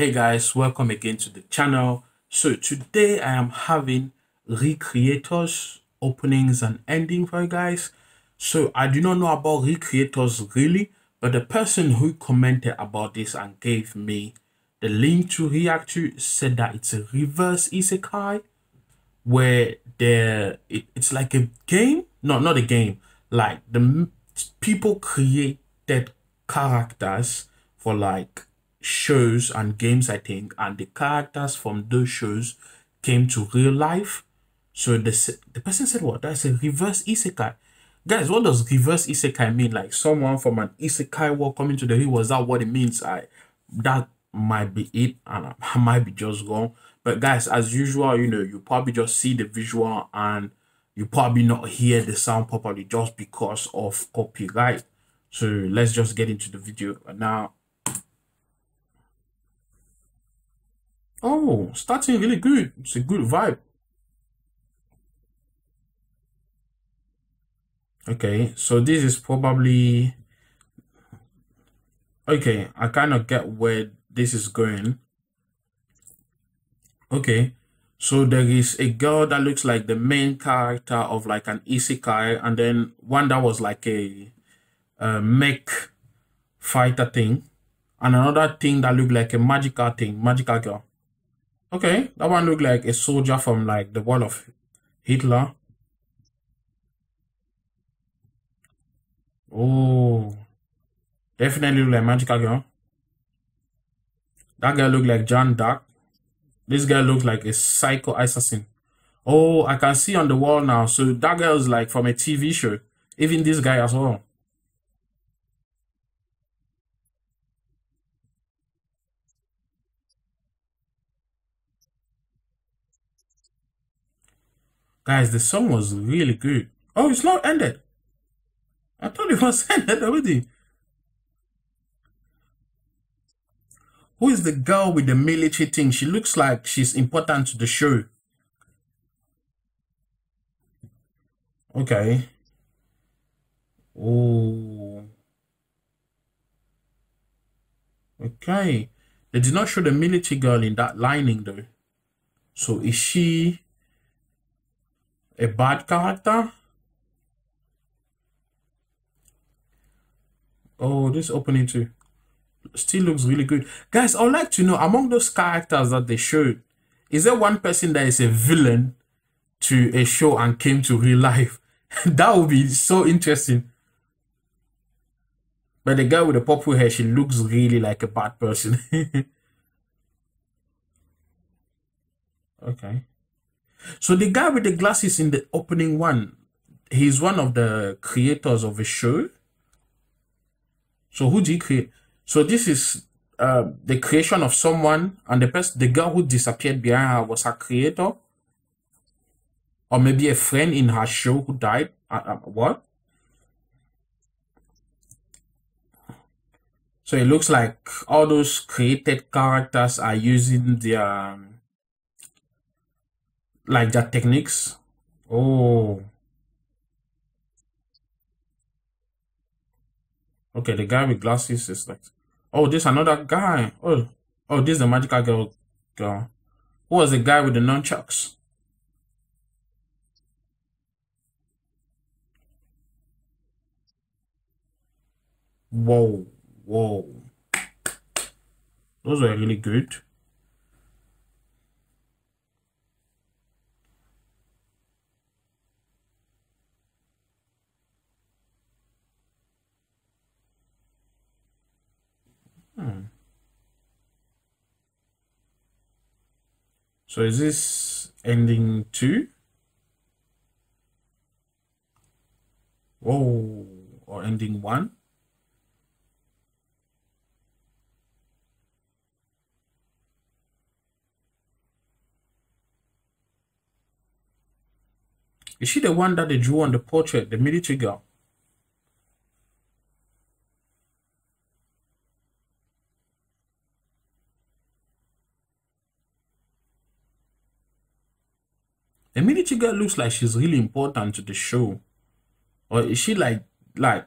hey guys welcome again to the channel. So today i am having recreators openings and ending for you guys. So i do not know about recreators really but the person who commented about this and gave me the link to react to said that it's a reverse isekai where there it, it's like a game? No not a game. Like the people created characters for like shows and games, I think, and the characters from those shows came to real life. So the the person said, "What? That's a reverse isekai." Guys, what does reverse isekai mean? Like someone from an isekai world coming to the real? Was that what it means? I that might be it, and I might be just wrong. But guys, as usual, you know, you probably just see the visual and you probably not hear the sound properly just because of copyright. So let's just get into the video now. Oh, starting really good. It's a good vibe. Okay, so this is probably... Okay, I kind of get where this is going. Okay, so there is a girl that looks like the main character of like an isekai, and then one that was like a, a mech fighter thing, and another thing that looked like a magical thing, magical girl. Okay, that one looked like a soldier from like the world of Hitler. Oh, definitely look like magical girl. That guy looked like John Dark. This guy looks like a psycho assassin. Oh, I can see on the wall now. So that girl is like from a TV show. Even this guy as well. Guys, the song was really good. Oh, it's not ended. I thought it was ended already. Who is the girl with the military thing? She looks like she's important to the show. Okay. Oh. Okay. They did not show the military girl in that lining though. So is she a bad character. Oh, this opening too still looks really good. Guys, I would like to know among those characters that they showed, is there one person that is a villain to a show and came to real life? that would be so interesting. But the guy with the purple hair, she looks really like a bad person. okay. So the guy with the glasses in the opening one, he's one of the creators of a show. So who did he create? So this is uh, the creation of someone, and the person, the girl who disappeared behind her was her creator, or maybe a friend in her show who died. Uh, uh, what? So it looks like all those created characters are using their um, like that techniques. Oh. Okay, the guy with glasses is like, oh, this another guy. Oh, oh, this is the magical girl. Girl. Who was the guy with the nunchucks? Whoa, whoa. Those were really good. Hmm. So is this ending two? Whoa, or ending one? Is she the one that they drew on the portrait, the military girl? The military girl looks like she's really important to the show. Or is she like like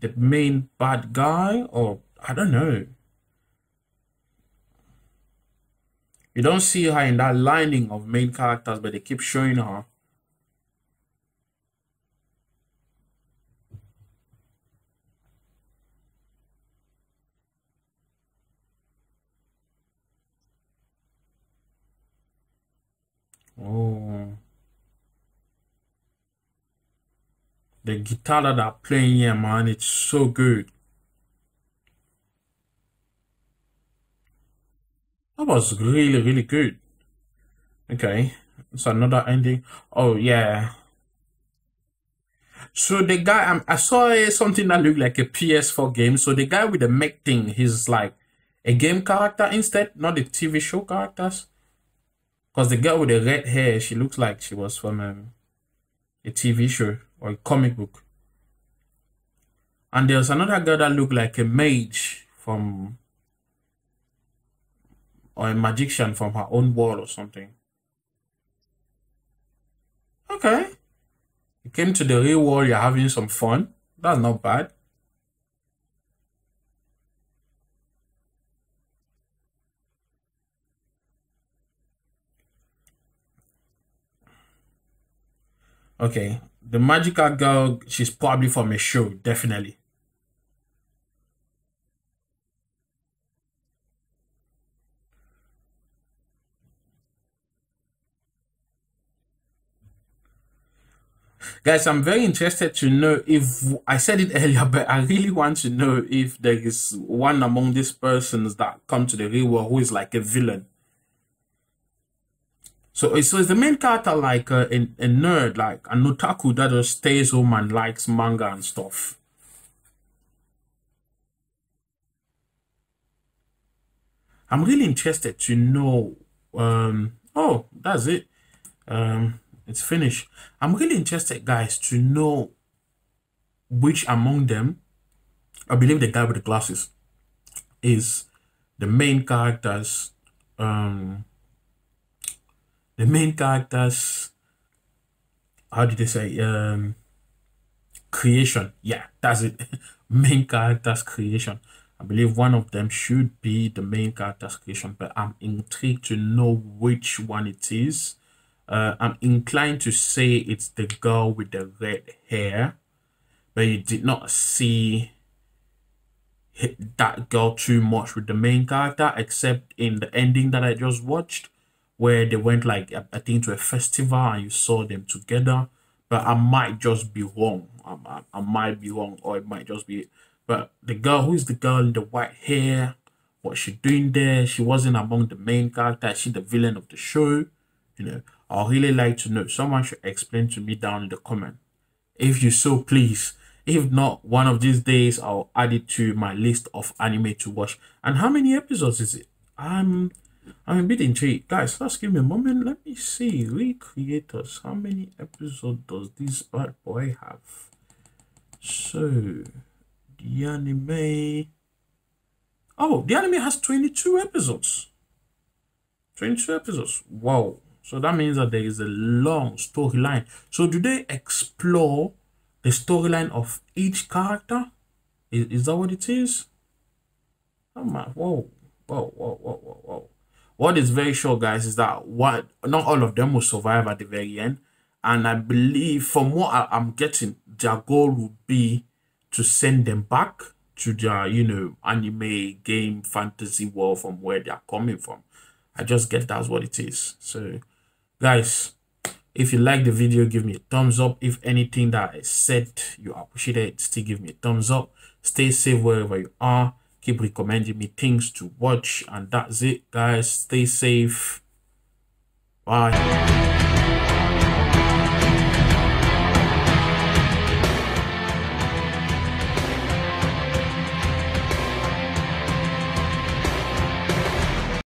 the main bad guy or I don't know. You don't see her in that lining of main characters, but they keep showing her. The guitar that they're playing here, man, it's so good. That was really, really good. Okay, it's another ending. Oh, yeah. So the guy, um, I saw something that looked like a PS4 game. So the guy with the mech thing, he's like a game character instead, not the TV show characters. Because the girl with the red hair, she looks like she was from um, a TV show or a comic book. And there's another girl that looked like a mage from or a magician from her own world or something. Okay. You came to the real world, you're having some fun. That's not bad. Okay, the magical girl, she's probably from a show, definitely. Guys, I'm very interested to know if I said it earlier, but I really want to know if there is one among these persons that come to the real world who is like a villain. So, so is the main character like a, a, a nerd, like an otaku that just stays home and likes manga and stuff? I'm really interested to know. Um, oh, that's it. Um, it's finished. I'm really interested, guys, to know which among them, I believe the guy with the glasses, is the main character's um the main characters how did they say um creation. Yeah that's it. Main characters creation. I believe one of them should be the main characters creation but i'm intrigued to know which one it is. Uh, i'm inclined to say it's the girl with the red hair but you did not see that girl too much with the main character except in the ending that i just watched where they went like I think to a festival and you saw them together. But I might just be wrong. I, I, I might be wrong, or it might just be. But the girl, who is the girl in the white hair? What she doing there? She wasn't among the main character. She the villain of the show. You know, i really like to know. Someone should explain to me down in the comment. If you so please. If not, one of these days I'll add it to my list of anime to watch. And how many episodes is it? Um, I'm a bit intrigued. Guys, let's give me a moment. Let me see. ReCreators. How many episodes does this bad boy have? So, the anime... Oh, the anime has 22 episodes. 22 episodes. Wow. So that means that there is a long storyline. So do they explore the storyline of each character? Is, is that what it is? Oh my, whoa, whoa, whoa, whoa, whoa, whoa. What is very sure, guys, is that what not all of them will survive at the very end. And I believe from what I, am getting, their goal will be to send them back to their, you know, anime, game, fantasy world from where they are coming from. I just get that's what it is. So, guys, if you like the video, give me a thumbs up. If anything that I said you appreciate it, still give me a thumbs up. Stay safe wherever you are keep recommending me things to watch and that's it guys. Stay safe. Bye